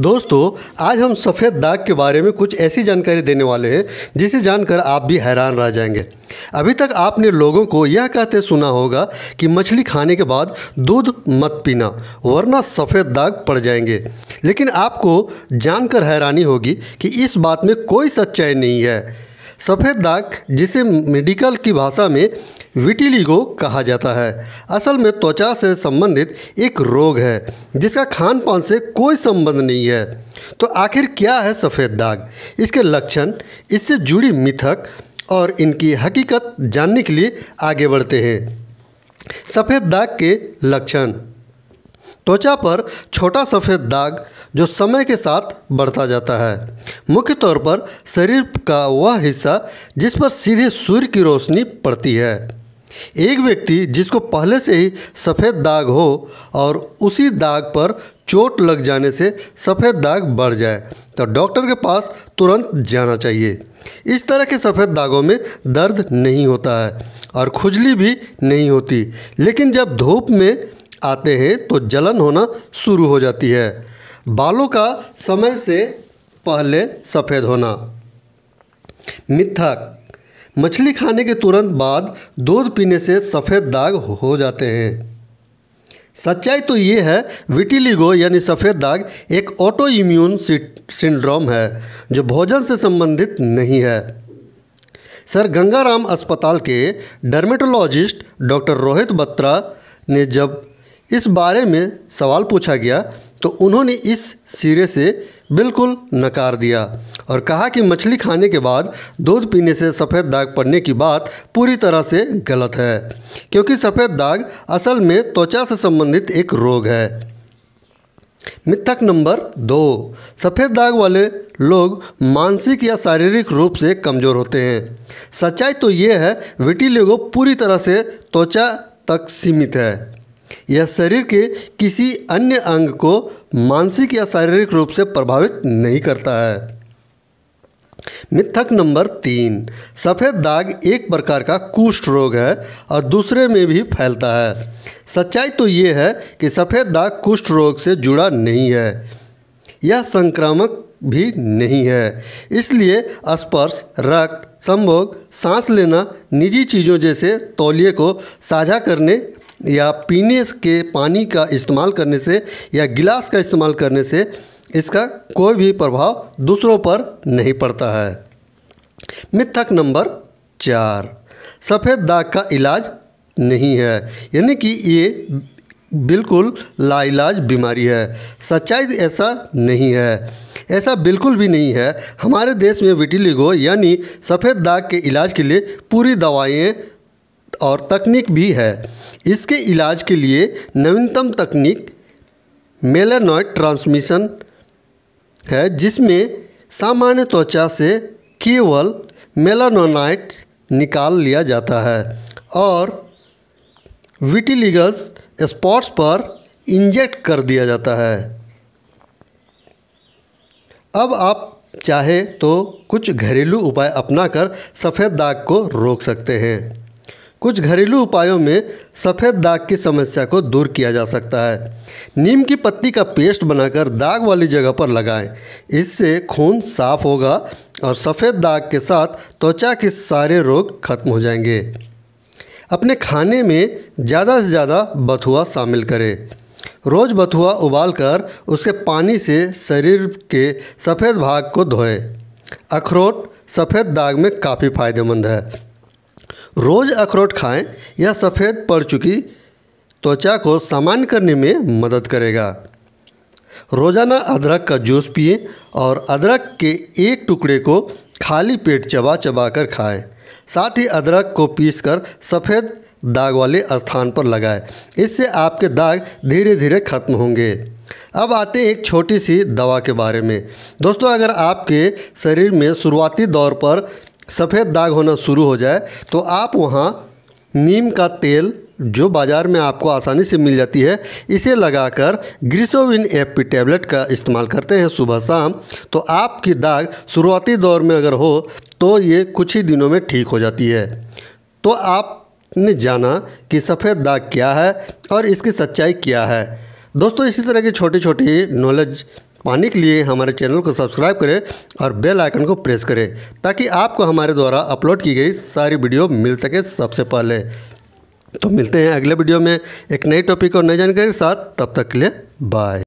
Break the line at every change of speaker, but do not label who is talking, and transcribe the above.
दोस्तों, आज हम सफ़ेद दाग के बारे में कुछ ऐसी जानकारी देने वाले हैं, जिसे जानकर आप भी हैरान रह जाएँगे। अभी तक आपने लोगों को यह कहते सुना होगा कि मछली खाने के बाद दूध मत पीना, वरना सफ़ेद दाग पड़ जाएँगे। लेकिन आपको जानकर हैरानी होगी कि इस बात में कोई सच्चाई नहीं है। सफ़ेद दाग, जिसे मेडिकल की भाषा में विटिलिगो कहा जाता है। असल में त्वचा से संबंधित एक रोग है, जिसका खान पान से कोई संबंध नहीं है। तो आखिर क्या है सफ़ेद दाग? इसके लक्षण, इससे जुड़ी मिथक और इनकी हकीकत जानने के लिए आगे बढ़ते हैं। सफ़ेद दाग के लक्षण। त्वचा पर छोटा सफ़ेद दाग जो समय के साथ बढ़ता जाता है। मुख्य तौर पर शरीर का वह हिस्सा जिस पर सीधे सूर्य की रोशनी पड़ती है। एक व्यक्ति जिसको पहले से ही सफ़ेद दाग हो और उसी दाग पर चोट लग जाने से सफ़ेद दाग बढ़ जाए तो डॉक्टर के पास तुरंत जाना चाहिए। इस तरह के सफ़ेद दागों में दर्द नहीं होता है और खुजली भी नहीं होती, लेकिन जब धूप में आते हैं तो जलन होना शुरू हो जाती है। बालों का समय से पहले सफ़ेद होना। मिथक मछली खाने के तुरंत बाद दूध पीने से सफ़ेद दाग हो जाते हैं। सच्चाई तो ये है, विटिलिगो यानी सफ़ेद दाग एक ऑटो इम्यून सिंड्रोम है, जो भोजन से संबंधित नहीं है। सर गंगाराम अस्पताल के डर्मेटोलॉजिस्ट डॉक्टर रोहित बत्रा ने जब इस बारे में सवाल पूछा गया तो उन्होंने इस सिरे से बिल्कुल नकार दिया और कहा कि मछली खाने के बाद दूध पीने से सफ़ेद दाग पड़ने की बात पूरी तरह से गलत है, क्योंकि सफ़ेद दाग असल में त्वचा से संबंधित एक रोग है। मिथक नंबर दो, सफ़ेद दाग वाले लोग मानसिक या शारीरिक रूप से कमज़ोर होते हैं। सच्चाई तो ये है, विटिलिगो पूरी तरह से त्वचा तक सीमित है। यह शरीर के किसी अन्य अंग को मानसिक या शारीरिक रूप से प्रभावित नहीं करता है। मिथक नंबर तीन, सफ़ेद दाग एक प्रकार का कुष्ठ रोग है और दूसरे में भी फैलता है। सच्चाई तो ये है कि सफ़ेद दाग कुष्ठ रोग से जुड़ा नहीं है। यह संक्रामक भी नहीं है। इसलिए स्पर्श, रक्त, संभोग, सांस लेना, निजी चीज़ों जैसे तौलिए को साझा करने या पीने के पानी का इस्तेमाल करने से या गिलास का इस्तेमाल करने से इसका कोई भी प्रभाव दूसरों पर नहीं पड़ता है। मिथक नंबर चार। सफ़ेद दाग का इलाज नहीं है। यानी कि ये बिल्कुल लाइलाज बीमारी है। सच्चाई ऐसा नहीं है। ऐसा बिल्कुल भी नहीं है। हमारे देश में विटिलिगो यानी सफ़ेद दाग के इलाज के लिए पूरी दवाएँ और तकनीक भी है। इसके इलाज के लिए नवीनतम तकनीक मेलानॉइड ट्रांसमिशन है, जिसमें सामान्य त्वचा से केवल मेलानोनाइट निकाल लिया जाता है और विटिलिगस स्पॉट्स पर इंजेक्ट कर दिया जाता है। अब आप चाहे तो कुछ घरेलू उपाय अपनाकर सफ़ेद दाग को रोक सकते हैं। कुछ घरेलू उपायों में सफ़ेद दाग की समस्या को दूर किया जा सकता है। नीम की पत्ती का पेस्ट बनाकर दाग वाली जगह पर लगाएँ। इससे खून साफ़ होगा और सफ़ेद दाग के साथ त्वचा के सारे रोग खत्म हो जाएँगे। अपने खाने में ज़्यादा से ज़्यादा बथुआ शामिल करें। रोज़ बथुआ उबाल कर उसके पानी से शरीर के सफ़ेद भाग को धोएँ। अखरोट सफ़ेद दाग में काफ़ी फ़ायदेमंद है। रोज़ अखरोट खाएँ, यह सफ़ेद पड़ चुकी त्वचा को सामान्य करने में मदद करेगा। रोज़ाना अदरक का जूस पिए और अदरक के एक टुकड़े को खाली पेट चबा चबा कर खाएँ। साथ ही अदरक को पीसकर सफ़ेद दाग वाले स्थान पर लगाएँ। इससे आपके दाग धीरे धीरे खत्म होंगे। अब आते हैं एक छोटी सी दवा के बारे में। दोस्तों, अगर आपके शरीर में शुरुआती दौर पर सफ़ेद दाग होना शुरू हो जाए तो आप वहाँ नीम का तेल जो बाज़ार में आपको आसानी से मिल जाती है, इसे लगाकर ग्रीसोविन एपी टैबलेट का इस्तेमाल करते हैं सुबह शाम। तो आपकी दाग शुरुआती दौर में अगर हो तो ये कुछ ही दिनों में ठीक हो जाती है। तो आपने जाना कि सफ़ेद दाग क्या है और इसकी सच्चाई क्या है। दोस्तों, इसी तरह की छोटी छोटी नॉलेज पाने के लिए हमारे चैनल को सब्सक्राइब करें और बेल आइकन को प्रेस करें, ताकि आपको हमारे द्वारा अपलोड की गई सारी वीडियो मिल सके सबसे पहले। तो मिलते हैं अगले वीडियो में एक नए टॉपिक और नई जानकारी के साथ। तब तक के लिए बाय।